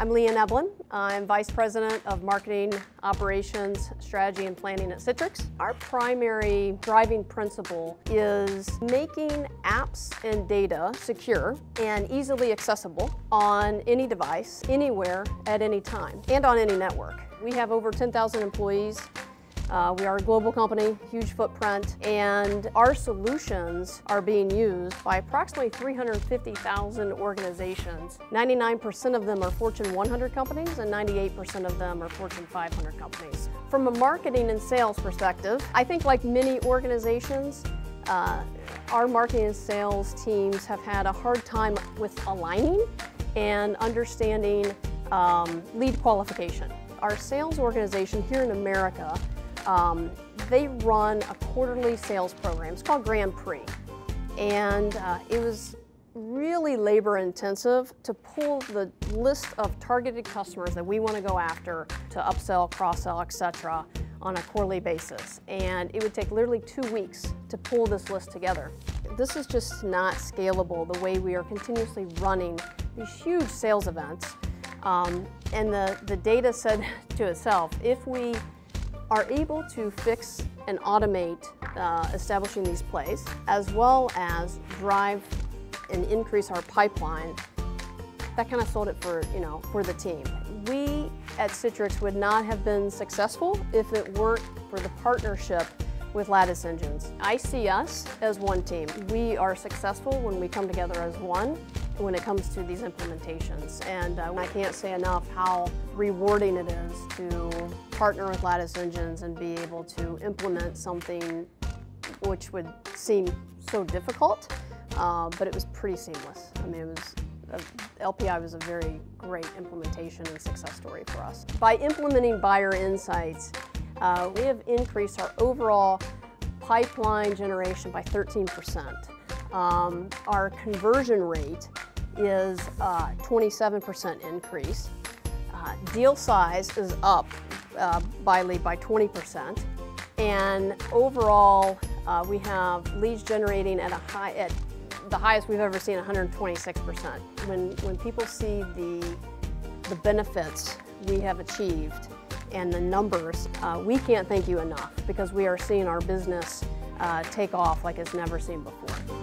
I'm Leanne Eblin. I'm Vice President of Marketing, Operations, Strategy, and Planning at Citrix. Our primary driving principle is making apps and data secure and easily accessible on any device, anywhere, at any time, and on any network. We have over 10,000 employees uh, we are a global company, huge footprint, and our solutions are being used by approximately 350,000 organizations. 99% of them are Fortune 100 companies and 98% of them are Fortune 500 companies. From a marketing and sales perspective, I think like many organizations, uh, our marketing and sales teams have had a hard time with aligning and understanding um, lead qualification. Our sales organization here in America um, they run a quarterly sales program. It's called Grand Prix. And uh, it was really labor intensive to pull the list of targeted customers that we want to go after to upsell, cross-sell, etc. on a quarterly basis. And it would take literally two weeks to pull this list together. This is just not scalable the way we are continuously running these huge sales events. Um, and the, the data said to itself, if we are able to fix and automate uh, establishing these plays, as well as drive and increase our pipeline, that kind of sold it for, you know, for the team. We at Citrix would not have been successful if it weren't for the partnership with Lattice Engines. I see us as one team. We are successful when we come together as one when it comes to these implementations. And uh, I can't say enough how rewarding it is to partner with Lattice Engines and be able to implement something which would seem so difficult, uh, but it was pretty seamless. I mean, it was LPI was a very great implementation and success story for us. By implementing buyer insights, uh, we have increased our overall pipeline generation by 13%. Um, our conversion rate is a 27% uh, increase. Uh, deal size is up uh, by lead by 20%. And overall, uh, we have leads generating at a high, at the highest we've ever seen, 126%. When, when people see the, the benefits we have achieved and the numbers, uh, we can't thank you enough because we are seeing our business uh, take off like it's never seen before.